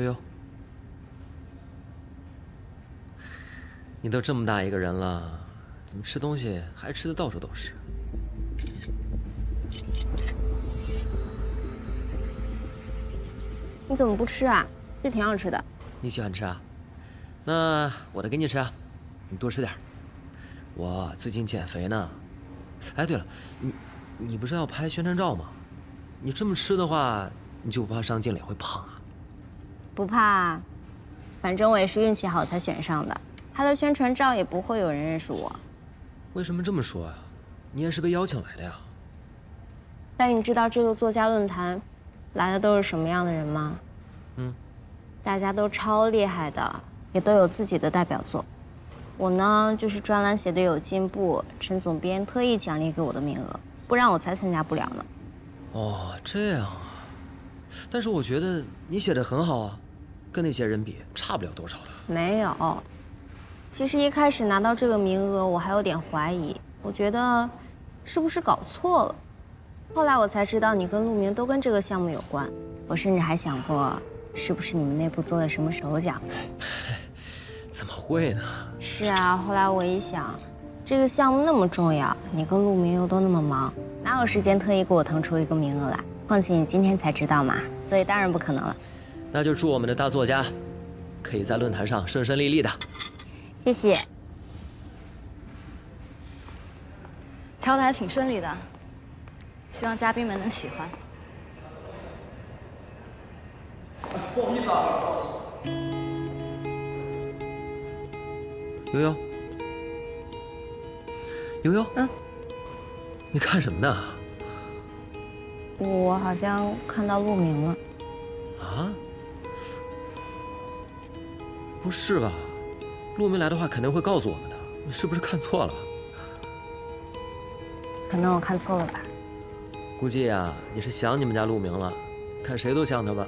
悠悠，你都这么大一个人了，怎么吃东西还吃的到处都是？你怎么不吃啊？这挺好吃的。你喜欢吃啊？那我的给你吃啊，你多吃点。我最近减肥呢。哎，对了，你你不是要拍宣传照吗？你这么吃的话，你就不怕上镜了会胖啊？不怕，反正我也是运气好才选上的，他的宣传照也不会有人认识我。为什么这么说啊？你也是被邀请来的呀。但你知道这个作家论坛来的都是什么样的人吗？嗯，大家都超厉害的，也都有自己的代表作。我呢，就是专栏写的有进步，陈总编特意奖励给我的名额，不然我才参加不了呢。哦，这样啊。但是我觉得你写的很好啊，跟那些人比差不了多少的。没有，其实一开始拿到这个名额，我还有点怀疑，我觉得是不是搞错了。后来我才知道你跟陆明都跟这个项目有关，我甚至还想过，是不是你们内部做了什么手脚。怎么会呢？是啊，后来我一想，这个项目那么重要，你跟陆明又都那么忙，哪有时间特意给我腾出一个名额来？况且你今天才知道嘛，所以当然不可能了。那就祝我们的大作家，可以在论坛上顺顺利利的。谢谢。调的还挺顺利的，希望嘉宾们能喜欢。不好意思啊。悠悠，悠悠，嗯，你看什么呢？我好像看到陆明了。啊？不是吧？陆明来的话肯定会告诉我们的，你是不是看错了？可能我看错了吧。估计啊，你是想你们家陆明了，看谁都像他吧。